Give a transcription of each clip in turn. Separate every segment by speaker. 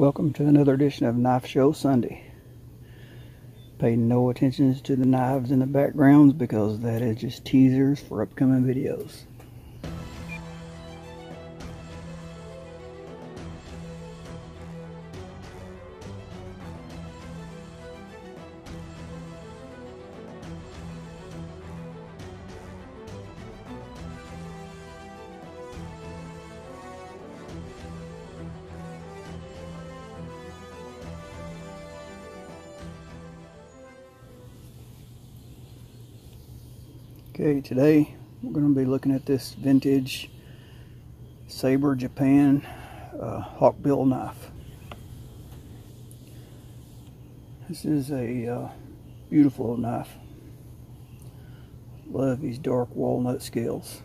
Speaker 1: Welcome to another edition of Knife Show Sunday. Pay no attention to the knives in the backgrounds because that is just teasers for upcoming videos. Okay, today we're going to be looking at this vintage Sabre Japan uh, Hawkbill knife. This is a uh, beautiful knife. Love these dark walnut scales.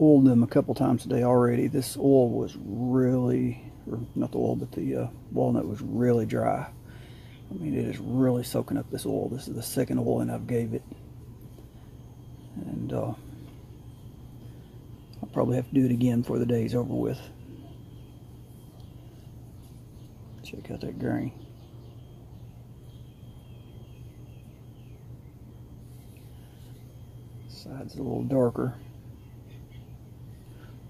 Speaker 1: Oiled them a couple times today already. This oil was really, not the oil, but the uh, walnut was really dry. I mean, it is really soaking up this oil. This is the second oiling I've gave it. And uh, I'll probably have to do it again before the day's over with. Check out that grain. Side's a little darker.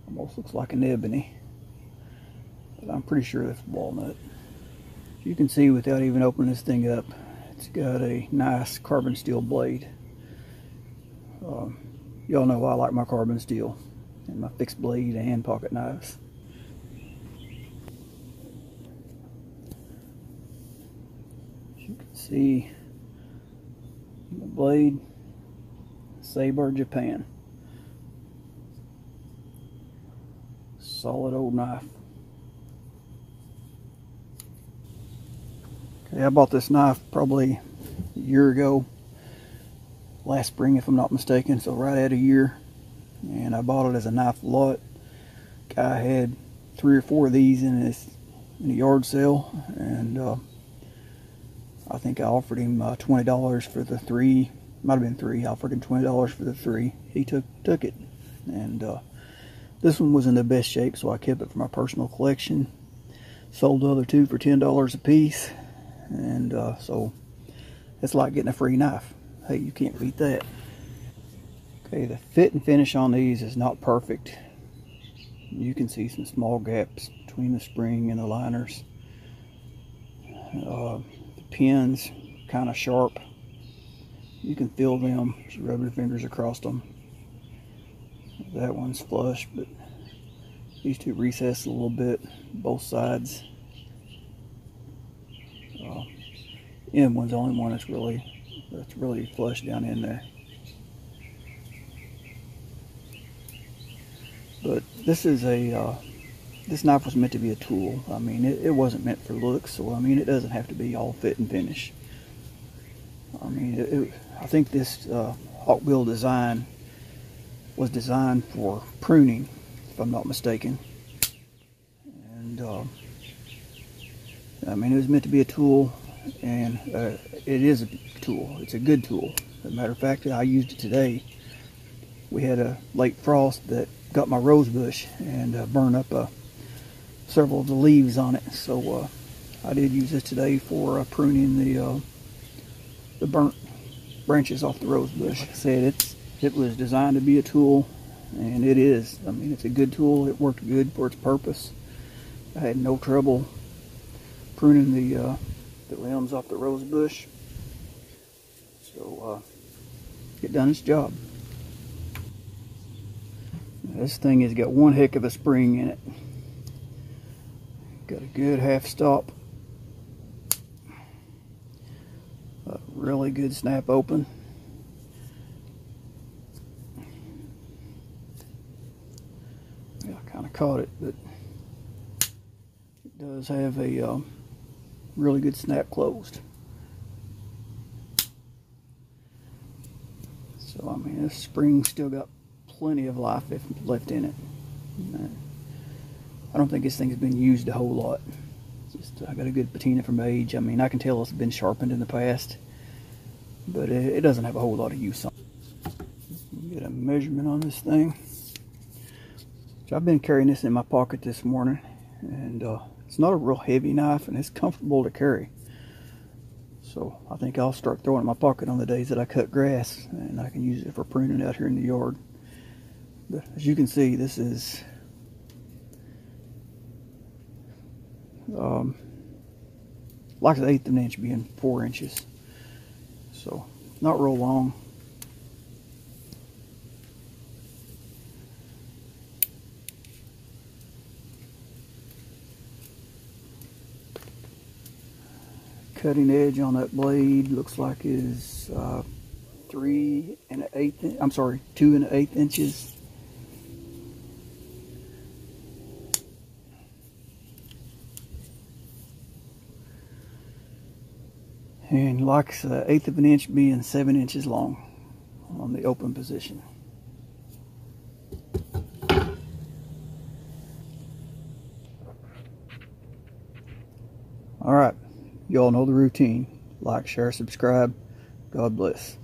Speaker 1: Almost looks like an ebony. But I'm pretty sure that's walnut you can see without even opening this thing up, it's got a nice carbon steel blade. Um, Y'all know I like my carbon steel and my fixed blade and pocket knives. As you can see, the blade, Sabre Japan. Solid old knife. Okay, I bought this knife probably a year ago, last spring if I'm not mistaken, so right at a year. And I bought it as a knife lot. Guy had three or four of these in his in a yard sale, and uh, I think I offered him uh, twenty dollars for the three. Might have been three. I offered him twenty dollars for the three. He took took it, and uh, this one was in the best shape, so I kept it for my personal collection. Sold the other two for ten dollars a piece and uh, so it's like getting a free knife. Hey, you can't beat that. Okay, the fit and finish on these is not perfect. You can see some small gaps between the spring and the liners. Uh, the pins kind of sharp. You can feel them. Just rub your fingers across them. That one's flush, but these two recess a little bit, both sides. End one's the only one that's really that's really flush down in there. But this is a uh, this knife was meant to be a tool. I mean, it, it, wasn't meant for looks, so I mean, it doesn't have to be all fit and finish. I mean, it, it, I think this uh, Hawkbill design was designed for pruning, if I'm not mistaken. And uh, I mean, it was meant to be a tool and uh, it is a tool. It's a good tool. As a matter of fact, I used it today. We had a late frost that got my rose bush and uh, burned up uh, several of the leaves on it. So uh, I did use this today for uh, pruning the uh, the burnt branches off the rose bush. Like I said, it's it was designed to be a tool, and it is. I mean, it's a good tool. It worked good for its purpose. I had no trouble pruning the the limbs off the rose bush. So, uh, it done its job. This thing has got one heck of a spring in it. Got a good half stop. A really good snap open. Yeah, I kind of caught it, but it does have a um, really good snap closed. So I mean this spring still got plenty of life left in it. I don't think this thing's been used a whole lot. Just I got a good patina from age. I mean I can tell it's been sharpened in the past, but it, it doesn't have a whole lot of use on. It. Get a measurement on this thing. So I've been carrying this in my pocket this morning, and uh, it's not a real heavy knife and it's comfortable to carry. So I think I'll start throwing it in my pocket on the days that I cut grass and I can use it for pruning out here in the yard. But as you can see, this is um, like the eighth of an inch being four inches. So not real long. Cutting edge on that blade looks like is uh, three and an eighth. I'm sorry, two and an eighth inches. and like the eighth of an inch being seven inches long on the open position. All right, you all know the routine. Like, share, subscribe. God bless.